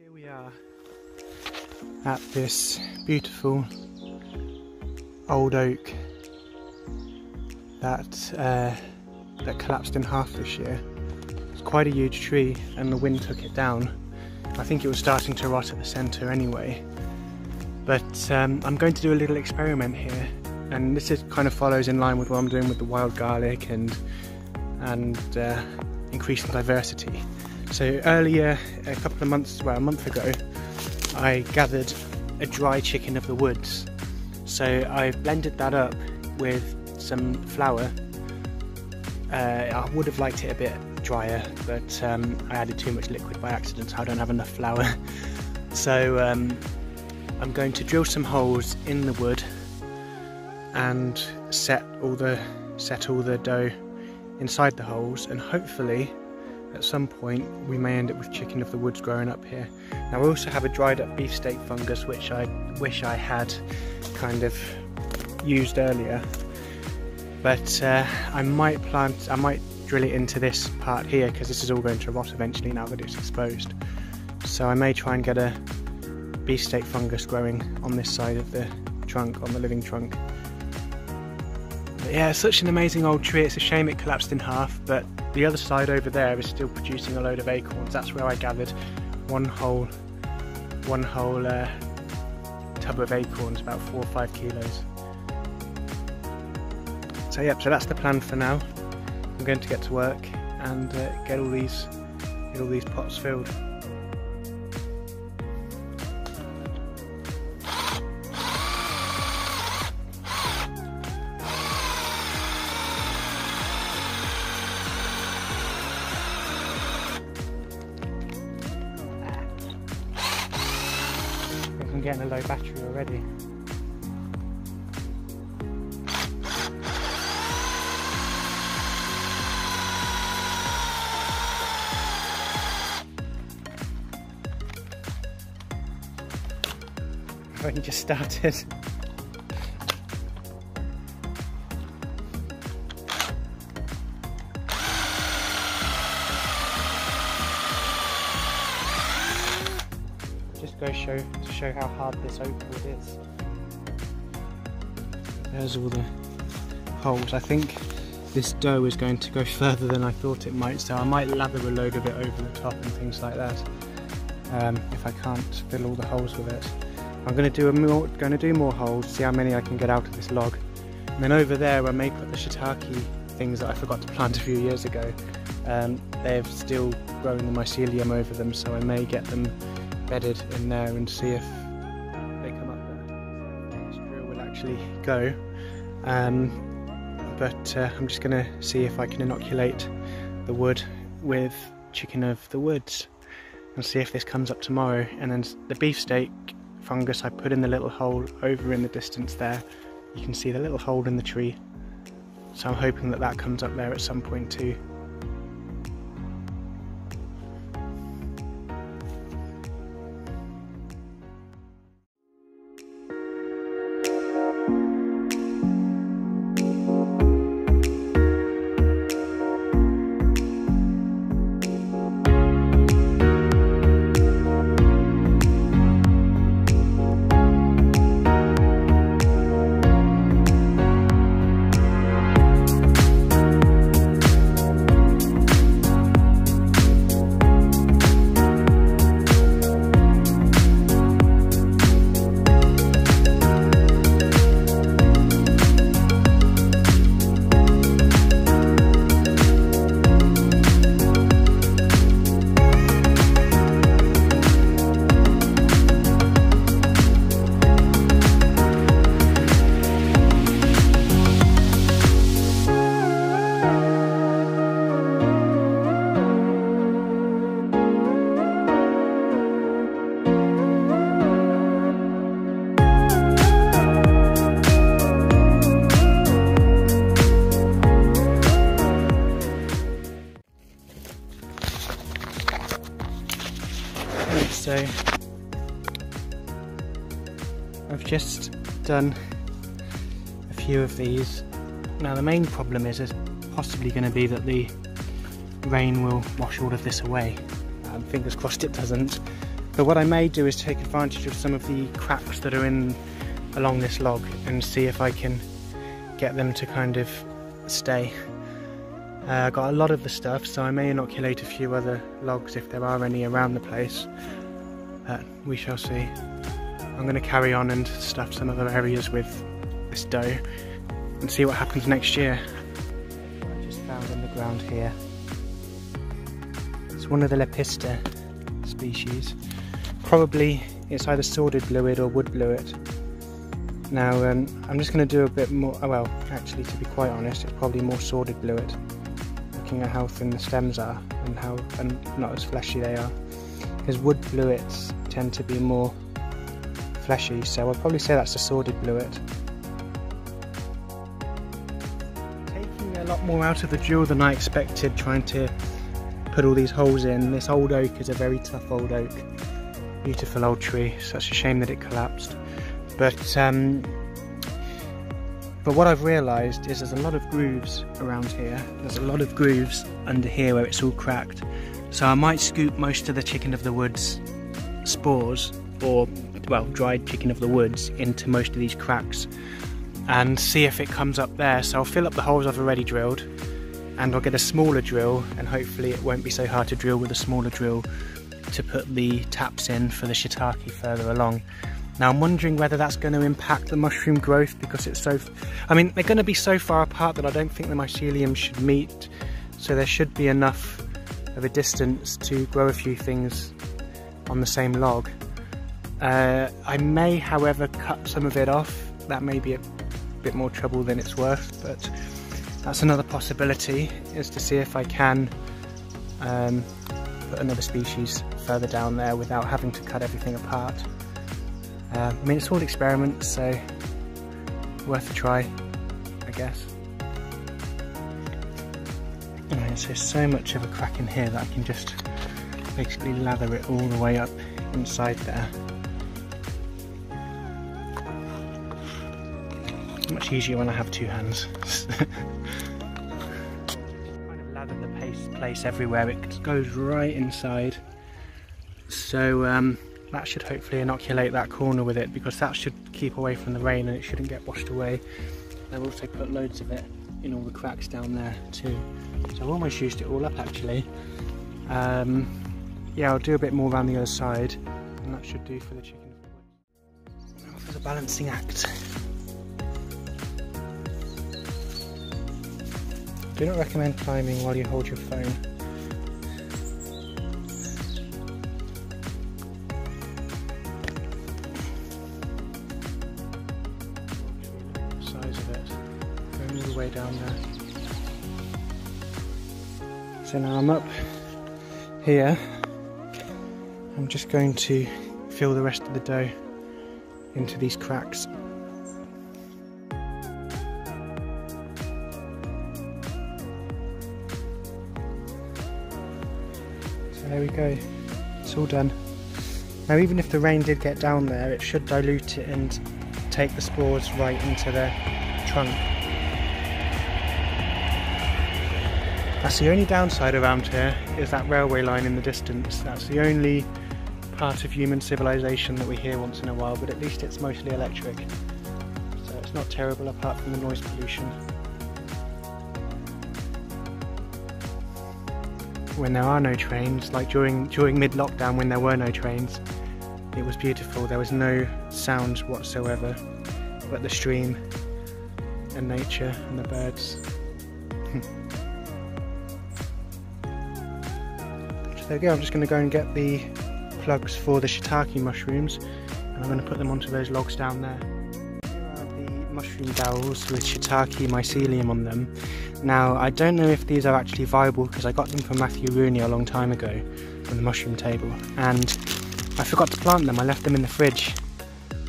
Here we are at this beautiful old oak that uh, that collapsed in half this year. It's quite a huge tree and the wind took it down. I think it was starting to rot at the centre anyway. But um, I'm going to do a little experiment here and this is kind of follows in line with what I'm doing with the wild garlic and and uh, increasing diversity. So earlier, a couple of months, well a month ago, I gathered a dry chicken of the woods. So I blended that up with some flour. Uh, I would have liked it a bit drier, but um, I added too much liquid by accident, so I don't have enough flour. so um, I'm going to drill some holes in the wood and set all the set all the dough inside the holes and hopefully at some point we may end up with chicken of the woods growing up here. Now I also have a dried up beefsteak fungus which I wish I had kind of used earlier but uh, I might plant, I might drill it into this part here because this is all going to rot eventually now that it's exposed. So I may try and get a beefsteak fungus growing on this side of the trunk, on the living trunk. But yeah, such an amazing old tree. It's a shame it collapsed in half, but the other side over there is still producing a load of acorns. That's where I gathered one whole, one whole uh, tub of acorns, about four or five kilos. So yep, so that's the plan for now. I'm going to get to work and uh, get all these, get all these pots filled. I'm getting a low battery already. I've only just started. Go show to show how hard this oak wood is. There's all the holes. I think this dough is going to go further than I thought it might, so I might lather a load of it over the top and things like that. Um, if I can't fill all the holes with it. I'm going to do a more, going to do more holes, see how many I can get out of this log. And then over there I may put the shiitake things that I forgot to plant a few years ago. Um, they've still grown the mycelium over them, so I may get them bedded in there and see if they come up there. This drill will actually go. Um, but uh, I'm just going to see if I can inoculate the wood with chicken of the woods and see if this comes up tomorrow. And then the beefsteak fungus I put in the little hole over in the distance there. You can see the little hole in the tree. So I'm hoping that that comes up there at some point too. Done a few of these. Now the main problem is is possibly going to be that the rain will wash all of this away. Um, fingers crossed it doesn't. But what I may do is take advantage of some of the cracks that are in along this log and see if I can get them to kind of stay. Uh, I uh, got a lot of the stuff, so I may inoculate a few other logs if there are any around the place. But we shall see. I'm going to carry on and stuff some other areas with this dough and see what happens next year. I just found on the ground here. It's one of the Lepista species. Probably it's either sordid blewit or wood blewit. Now um, I'm just going to do a bit more, oh, well actually to be quite honest it's probably more sordid blewit looking at how thin the stems are and how and not as fleshy they are because wood blewits tend to be more fleshy so I'll probably say that's a sordid blewit. Taking a lot more out of the jewel than I expected trying to put all these holes in. This old oak is a very tough old oak. Beautiful old tree, such a shame that it collapsed. But um, but what I've realised is there's a lot of grooves around here. There's a lot of grooves under here where it's all cracked. So I might scoop most of the chicken of the woods spores or well dried chicken of the woods into most of these cracks and see if it comes up there. So I'll fill up the holes I've already drilled and I'll get a smaller drill and hopefully it won't be so hard to drill with a smaller drill to put the taps in for the shiitake further along. Now I'm wondering whether that's going to impact the mushroom growth because it's so, I mean they're going to be so far apart that I don't think the mycelium should meet so there should be enough of a distance to grow a few things on the same log. Uh, I may however cut some of it off, that may be a bit more trouble than it's worth but that's another possibility is to see if I can um, put another species further down there without having to cut everything apart. Uh, I mean, it's all experiments, so worth a try, I guess. Alright, so so much of a crack in here that I can just basically lather it all the way up inside there. Much easier when I have two hands. kind of lather the paste place everywhere, it goes right inside. So um, that should hopefully inoculate that corner with it because that should keep away from the rain and it shouldn't get washed away. I've also put loads of it in all the cracks down there too. So I've almost used it all up actually. Um, yeah, I'll do a bit more around the other side and that should do for the chicken. Now for the balancing act. Do not recommend climbing while you hold your phone. Size that the way down there. So now I'm up here. I'm just going to fill the rest of the dough into these cracks. There we go, it's all done. Now even if the rain did get down there, it should dilute it and take the spores right into the trunk. That's the only downside around here, is that railway line in the distance. That's the only part of human civilization that we hear once in a while, but at least it's mostly electric. So it's not terrible apart from the noise pollution. When there are no trains, like during, during mid-lockdown when there were no trains, it was beautiful. There was no sound whatsoever, but the stream and nature and the birds. there we go, I'm just going to go and get the plugs for the shiitake mushrooms and I'm going to put them onto those logs down there. Mushroom dowels with shiitake mycelium on them. Now I don't know if these are actually viable because I got them from Matthew Rooney a long time ago from the mushroom table and I forgot to plant them, I left them in the fridge.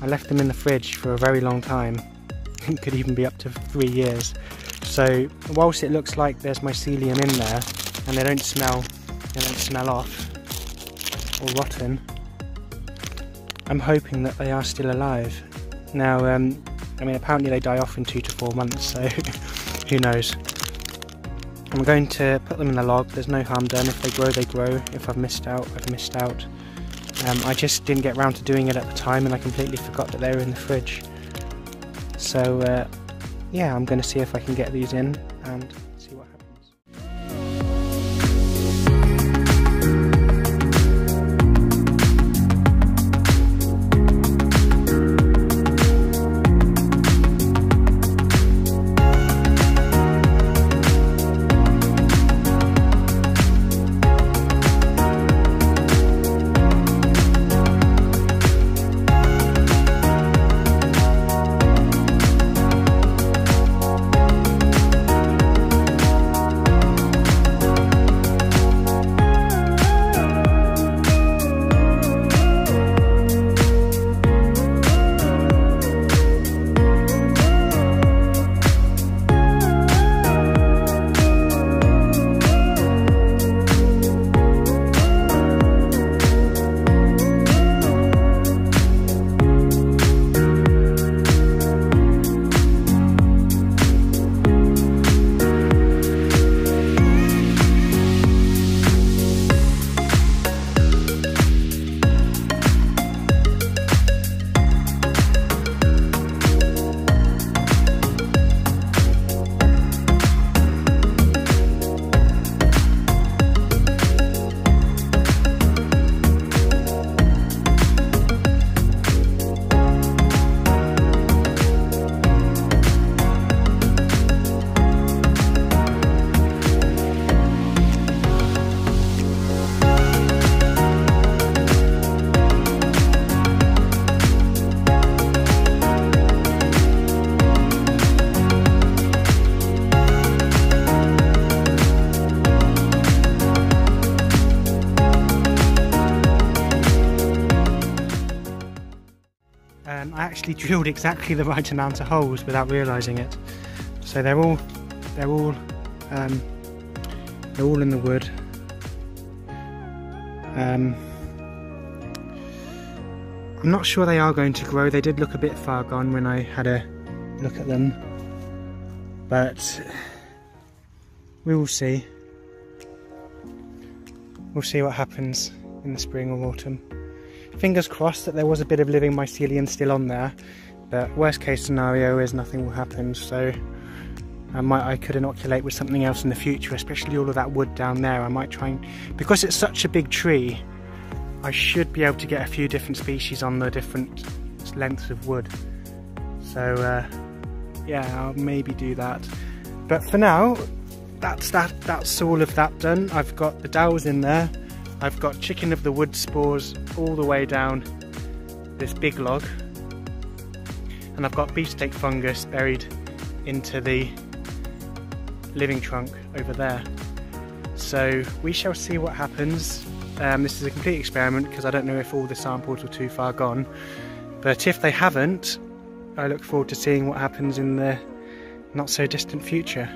I left them in the fridge for a very long time, it could even be up to three years. So whilst it looks like there's mycelium in there and they don't smell they don't smell off or rotten. I'm hoping that they are still alive. Now, um, I mean, apparently they die off in two to four months, so who knows. I'm going to put them in the log, there's no harm done. If they grow, they grow. If I've missed out, I've missed out. Um, I just didn't get around to doing it at the time and I completely forgot that they were in the fridge. So uh, yeah, I'm going to see if I can get these in and actually drilled exactly the right amount of holes without realising it. So they're all they're all um, they're all in the wood. Um, I'm not sure they are going to grow. They did look a bit far gone when I had a look at them, but we will see. We'll see what happens in the spring or autumn fingers crossed that there was a bit of living mycelium still on there but worst case scenario is nothing will happen so I might I could inoculate with something else in the future especially all of that wood down there. I might try and because it's such a big tree I should be able to get a few different species on the different lengths of wood. So uh, yeah I'll maybe do that. But for now that's that that's all of that done. I've got the dowels in there I've got chicken of the wood spores all the way down this big log and I've got beefsteak fungus buried into the living trunk over there. So we shall see what happens. Um, this is a complete experiment because I don't know if all the samples were too far gone but if they haven't I look forward to seeing what happens in the not so distant future.